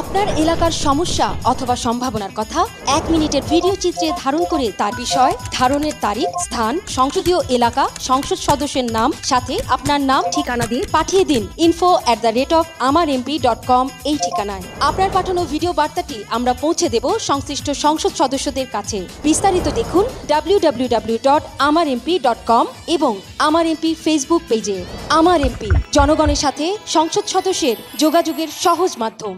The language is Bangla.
আপনার এলাকার সমস্যা অথবা সম্ভাবনার কথা এক মিনিটের ভিডিও চিত্রে ধারণ করে তার বিষয়, ধারণের তারিখ, স্থান, সংসদীয় এলাকা, সংসদ সদস্যের নাম, সাথে আপনার নাম, ঠিকানা দিয়ে পাঠিয়ে দিন। Info at the rate of Amar MP dot com এই ঠিকানায়। আপনার পাঠানো ভিডিও বার্তাটি আমরা পৌঁছে দেব সংশ্লিষ্ট সংসদ সদস্যদের কাছে। বিস্তারিত দেখুন W W W dot Amar MP dot com এবং আমার এমপি ফেসবুক পেজে আমার এমপি জনগণের সাথে সংসদ সদস্যের যোগাযোগের সহজ মাধ্যম।